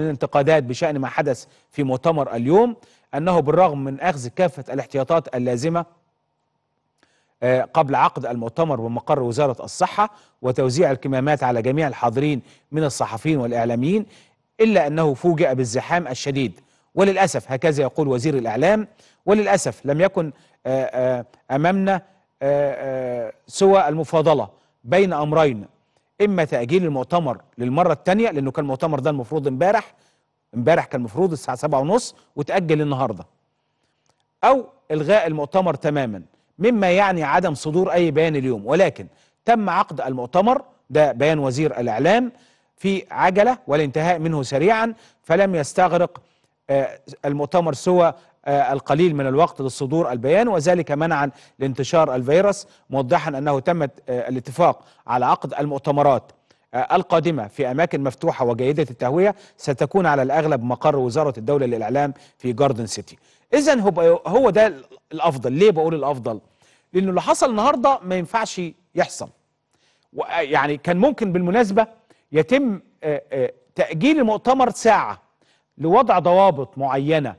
الانتقادات بشأن ما حدث في مؤتمر اليوم أنه بالرغم من أخذ كافة الاحتياطات اللازمة آه، قبل عقد المؤتمر بمقر وزارة الصحة وتوزيع الكمامات على جميع الحاضرين من الصحفيين والإعلاميين إلا أنه فوجئ بالزحام الشديد. وللأسف هكذا يقول وزير الإعلام وللأسف لم يكن آه، آه، أمامنا سوى المفاضلة بين أمرين. إما تأجيل المؤتمر للمرة الثانية لأنه كان المؤتمر ده المفروض امبارح امبارح كان المفروض الساعة سبعة ونص وتأجل النهاردة. أو إلغاء المؤتمر تماما مما يعني عدم صدور أي بيان اليوم. ولكن تم عقد المؤتمر ده بيان وزير الإعلام في عجلة والانتهاء منه سريعا فلم يستغرق آه، المؤتمر سوى القليل من الوقت لصدور البيان وذلك منعا لانتشار الفيروس موضحا أنه تم آه، الاتفاق على عقد المؤتمرات آه، القادمة في أماكن مفتوحة وجيدة التهوية ستكون على الأغلب مقر وزارة الدولة للإعلام في جاردن سيتي. إذا هو ده الأفضل. ليه بقول الأفضل؟ لأنه اللي حصل النهاردة ما ينفعش يحصل. يعني كان ممكن بالمناسبة يتم آه، آه، تأجيل المؤتمر ساعة لوضع ضوابط معينة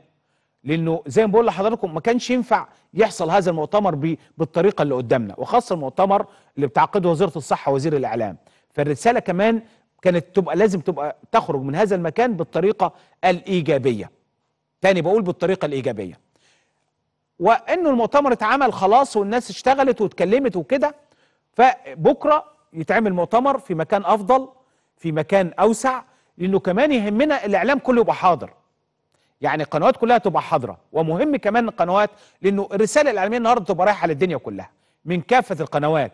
لأنه زي ما بقول لحضراتكم ما كانش ينفع يحصل هذا المؤتمر ب- بالطريقة اللي قدامنا وخاصة المؤتمر اللي بتعقده وزارة الصحة وزير الإعلام. فالرسالة كمان كانت تبقى لازم تبقى تخرج من هذا المكان بالطريقة الإيجابية. تاني بقول بالطريقة الإيجابية. وإنه المؤتمر اتعمل خلاص والناس اشتغلت واتكلمت وكده فبكرة يتعمل مؤتمر في مكان أفضل في مكان أوسع لأنه كمان يهمنا الإعلام كله يبقى حاضر. يعني القنوات كلها تبقى حاضرة ومهم كمان القنوات لأنه الرسالة الاعلاميه النهارده تبقى رايحة للدنيا كلها من كافة القنوات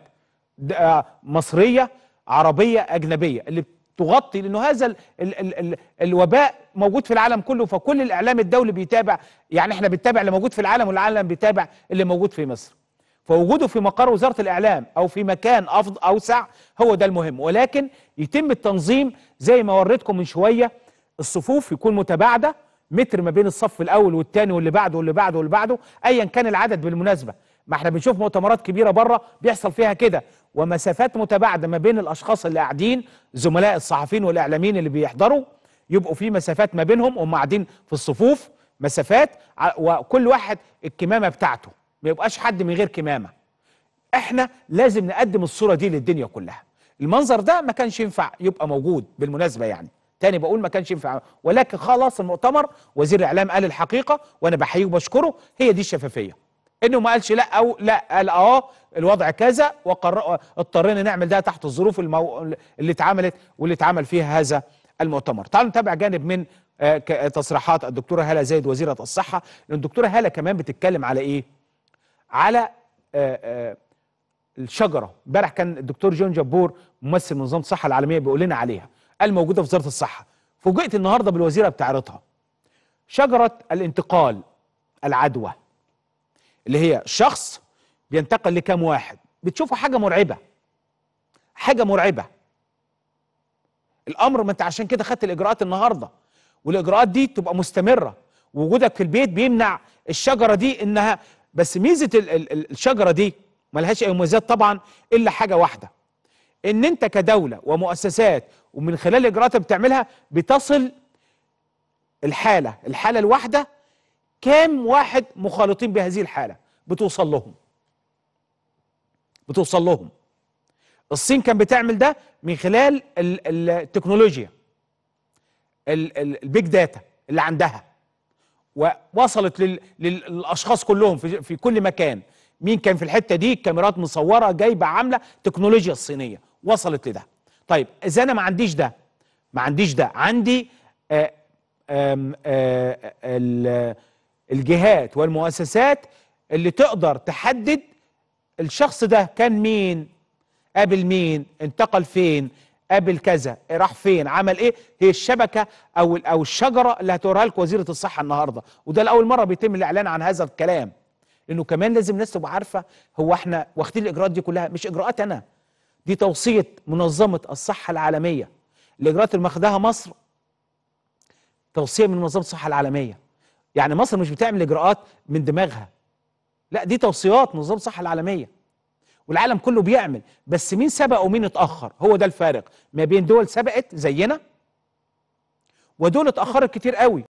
آه، مصرية عربية أجنبية اللي تغطي لأنه هذا ال ال ال ال الوباء موجود في العالم كله فكل الإعلام الدولي بيتابع يعني إحنا بنتابع اللي موجود في العالم والعالم بيتابع اللي موجود في مصر. فوجوده في مقر وزارة الإعلام أو في مكان افضل أوسع هو ده المهم. ولكن يتم التنظيم زي ما وريتكم من شوية الصفوف يكون متباعدة متر ما بين الصف الأول والثاني واللي بعده واللي بعده واللي بعده ايا كان العدد بالمناسبة. ما إحنا بنشوف مؤتمرات كبيرة بره بيحصل فيها كده. ومسافات متباعدة ما بين الأشخاص اللي قاعدين زملاء الصحفيين والإعلاميين اللي بيحضروا يبقوا في مسافات ما بينهم وهم قاعدين في الصفوف مسافات وكل واحد الكمامة بتاعته. ما يبقاش حد من غير كمامة. إحنا لازم نقدم الصورة دي للدنيا كلها. المنظر ده ما كانش ينفع يبقى موجود بالمناسبة يعني. تاني بقول ما كانش ينفع. ولكن خلاص المؤتمر وزير الإعلام قال الحقيقة وأنا بحييه وبشكره هي دي الشفافية. إنه ما قالش لا أو لا قال آه الوضع كذا وقرر اضطرينا نعمل ده تحت الظروف المو... اللي اتعملت واللي اتعمل فيها هذا المؤتمر. تعالوا نتابع جانب من آه، تصريحات الدكتورة هالة زايد وزيرة الصحة. لأن الدكتورة هالة كمان بتتكلم على إيه؟ على آه، آه، الشجرة. امبارح كان الدكتور جون جبور ممثل منظمه الصحة العالمية بيقول لنا عليها. قال موجوده في وزارة الصحة. فوجئت النهارده بالوزيرة بتعرضها شجرة الانتقال العدوى اللي هي شخص بينتقل لكام واحد. بتشوفوا حاجة مرعبة. حاجة مرعبة. الأمر ما أنت عشان كده خدت الإجراءات النهارده. والإجراءات دي تبقى مستمرة. وجودك في البيت بيمنع الشجرة دي إنها بس ميزة ال- ال- ال- الشجرة دي ملهاش أي مميزات طبعا إلا حاجة واحدة. إن أنت كدولة ومؤسسات ومن خلال الاجراءات اللي بتعملها بتصل الحالة الحالة الواحدة كام واحد مخالطين بهذه الحالة؟ بتوصل لهم. بتوصل لهم. الصين كان بتعمل ده من خلال ال- ال- التكنولوجيا. ال- ال- ال big data اللي عندها. ووصلت لل- للأشخاص كلهم في, في كل مكان. مين كان في الحتة دي؟ كاميرات مصورة جايبة عاملة تكنولوجيا الصينية. وصلت لده. طيب إذا أنا ما عنديش ده ما عنديش ده عندي آه آم آه ال- الجهات والمؤسسات اللي تقدر تحدد الشخص ده كان مين قابل مين انتقل فين قابل كذا راح فين عمل إيه. هي الشبكة أو أو الشجرة اللي هتوريها لكم وزيرة الصحة النهارده. وده لأول مرة بيتم الإعلان عن هذا الكلام. لأنه كمان لازم الناس تبقى عارفة هو إحنا واخدين الإجراءات دي كلها مش إجراءات أنا. دي توصية منظمة الصحة العالمية. الإجراءات اللي ماخداها مصر توصية من منظمة الصحة العالمية. يعني مصر مش بتعمل إجراءات من دماغها. لا دي توصيات منظمة الصحة العالمية. والعالم كله بيعمل. بس مين سبق ومين اتأخر؟ هو ده الفارق. ما بين دول سبقت زينا ودول اتأخرت كتير قوي.